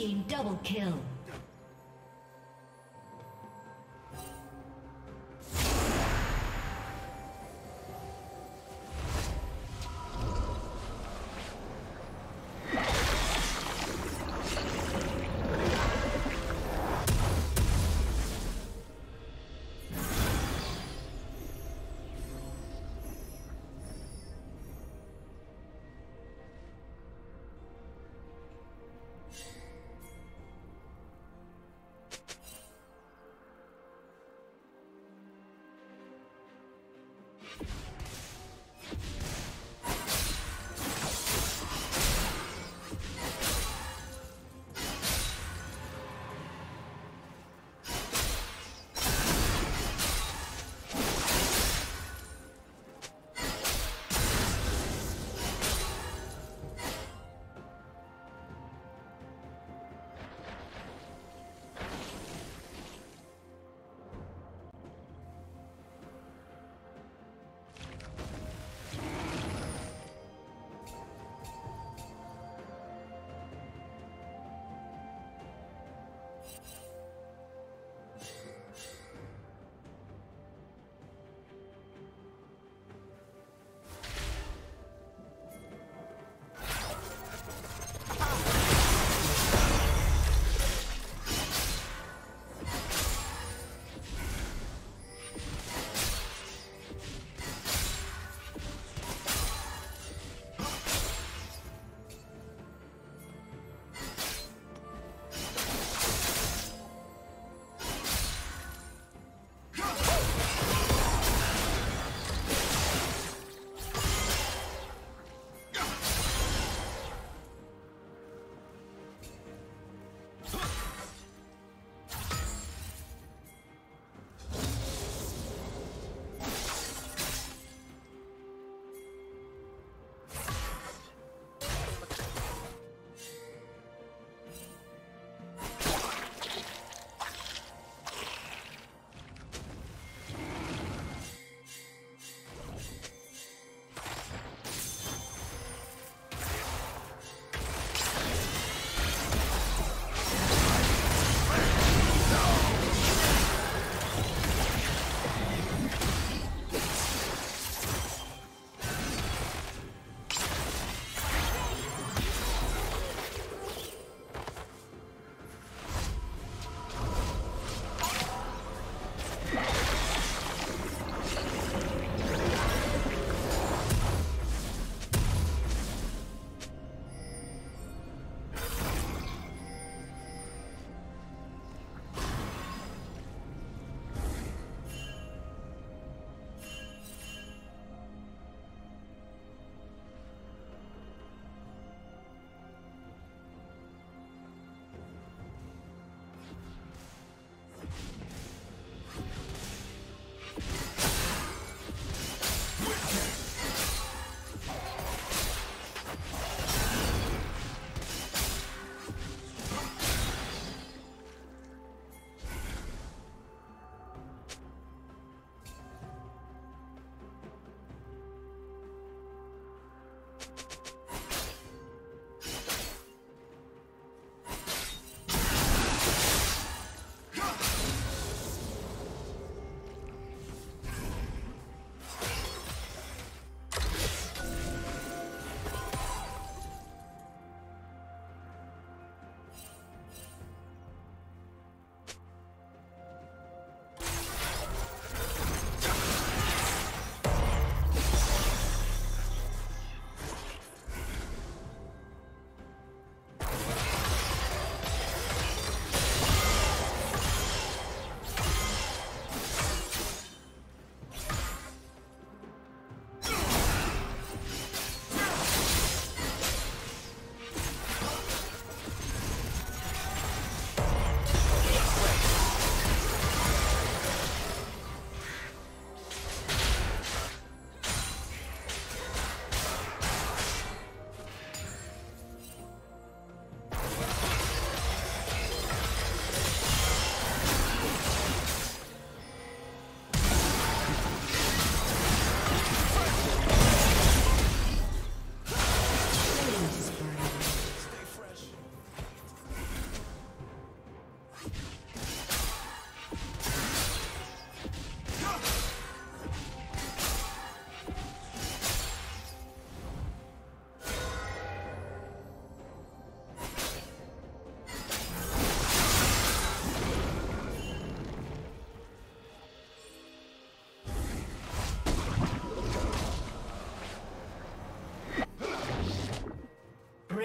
team double kill.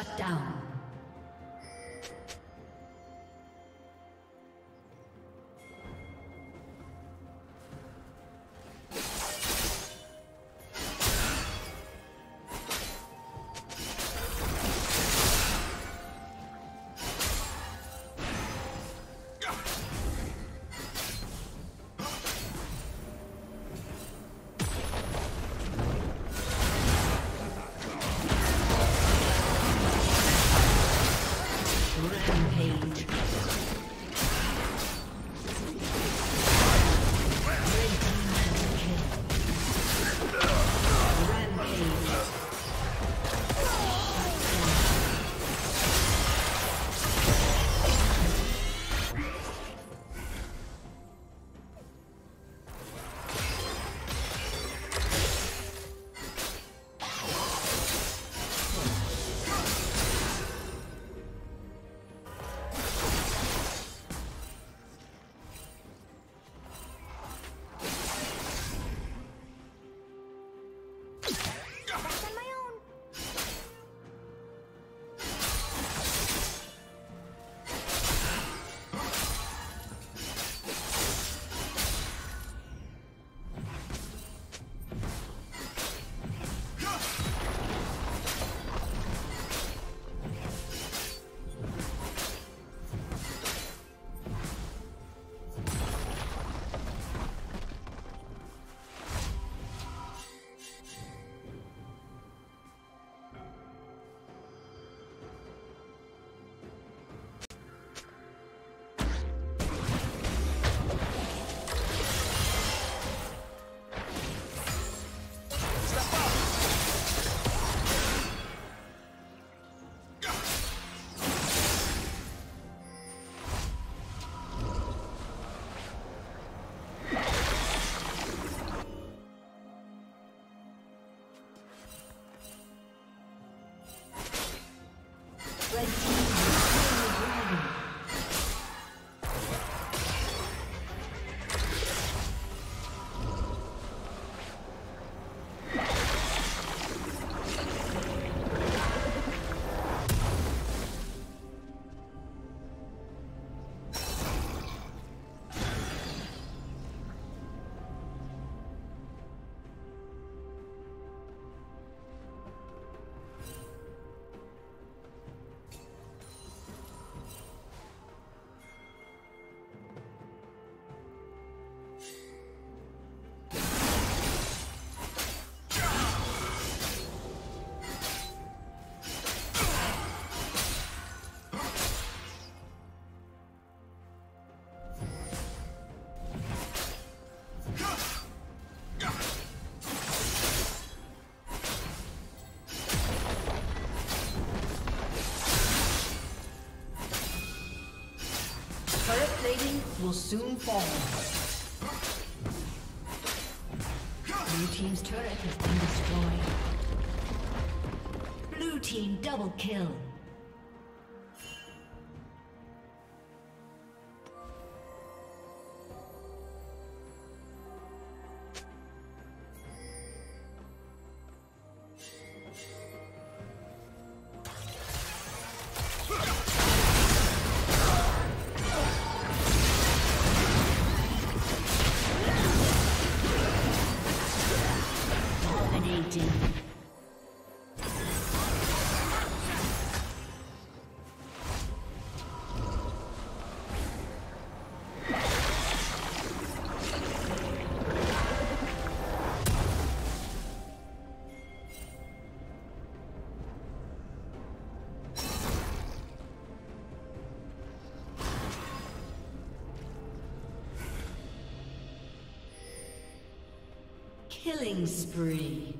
Shut down. Will soon fall. Blue Team's turret has been destroyed. Blue Team double kill. Killing spree.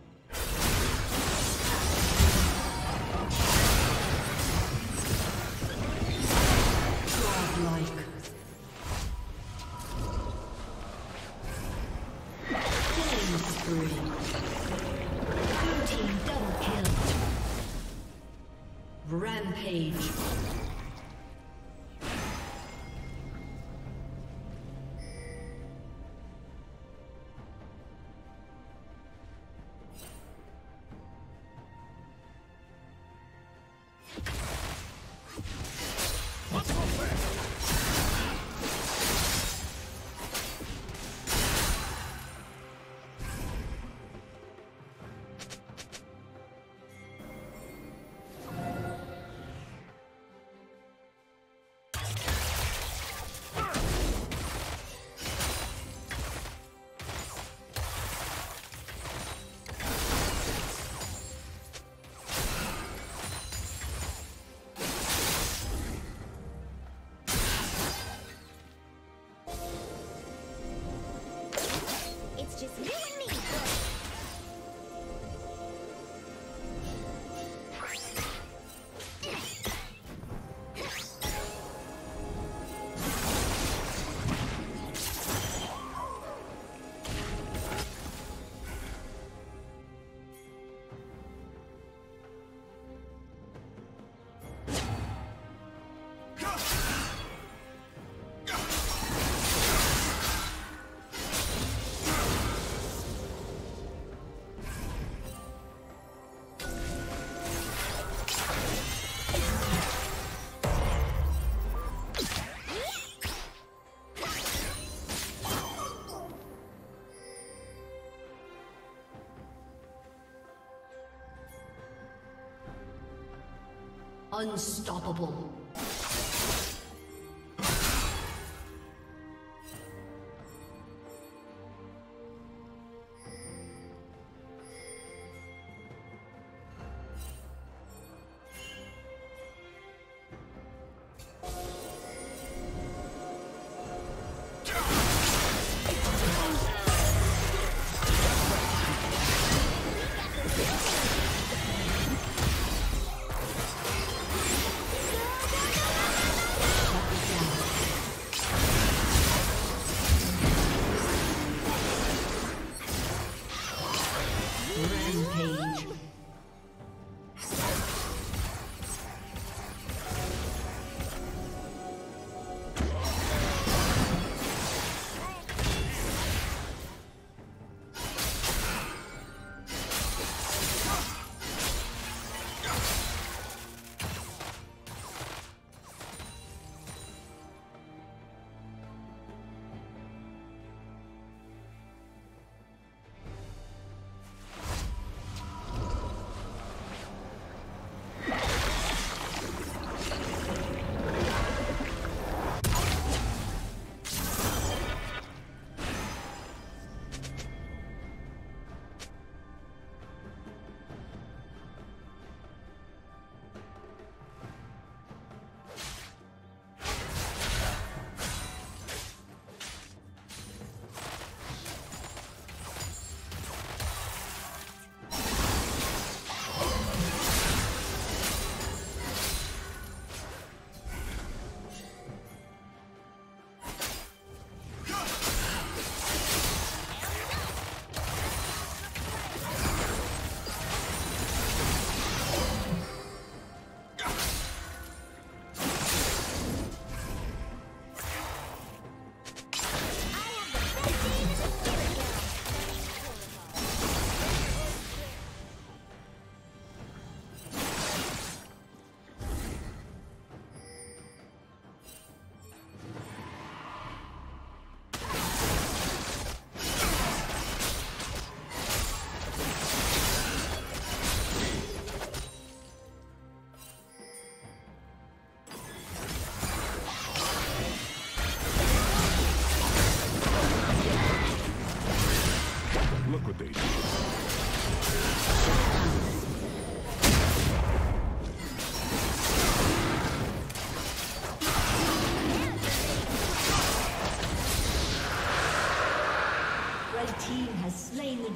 Unstoppable.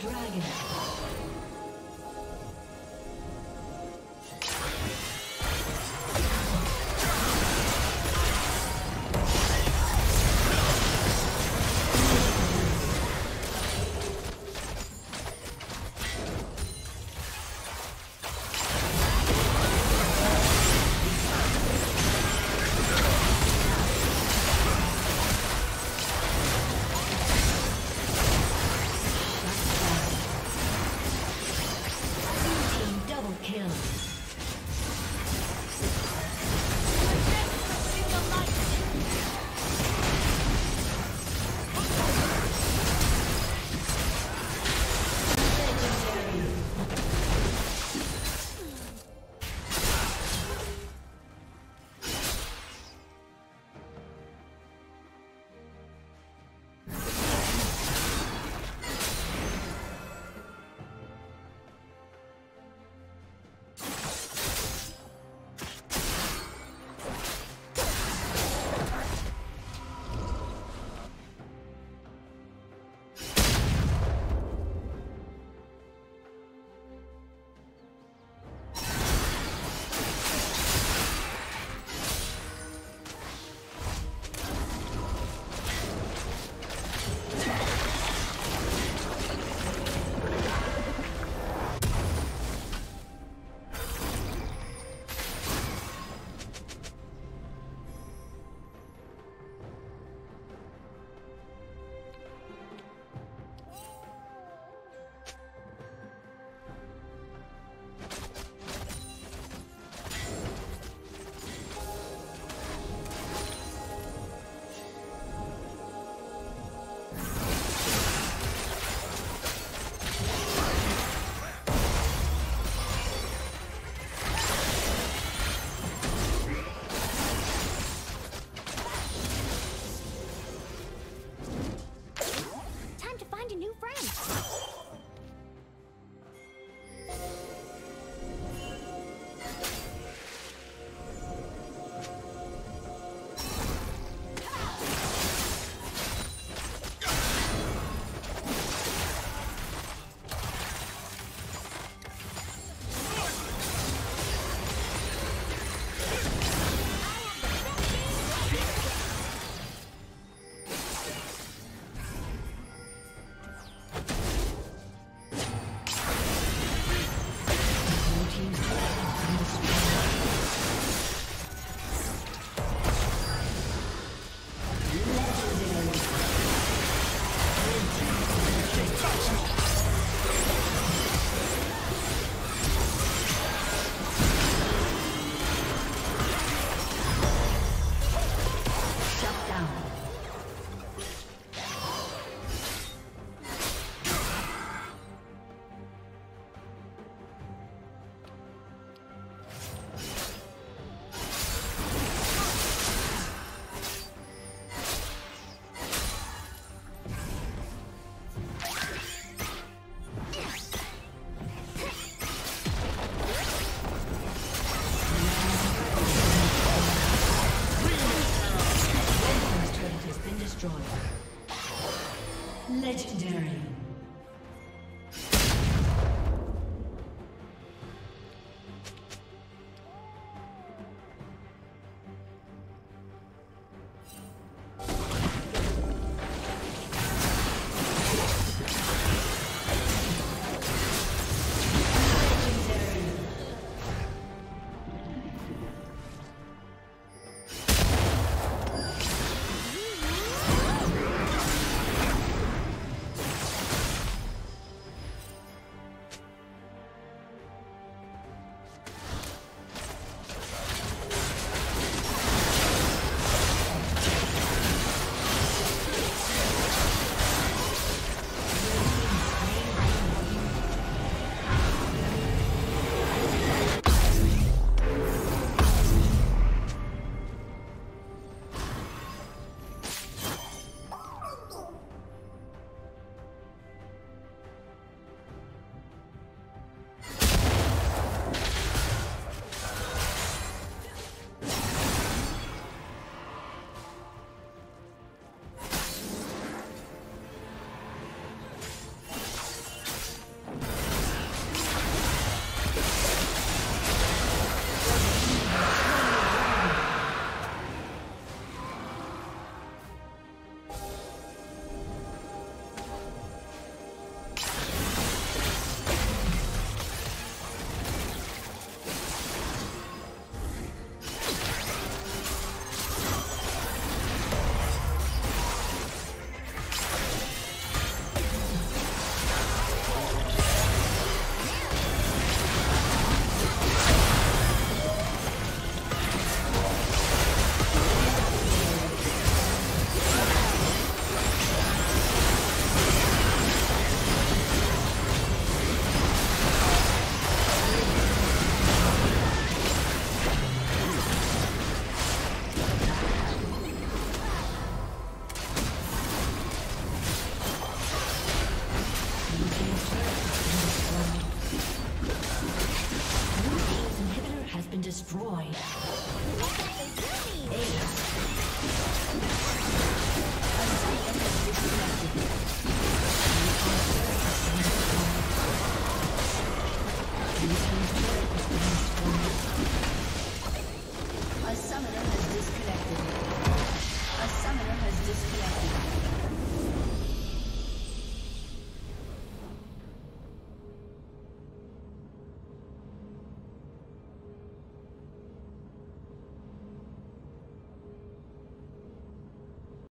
Dragon.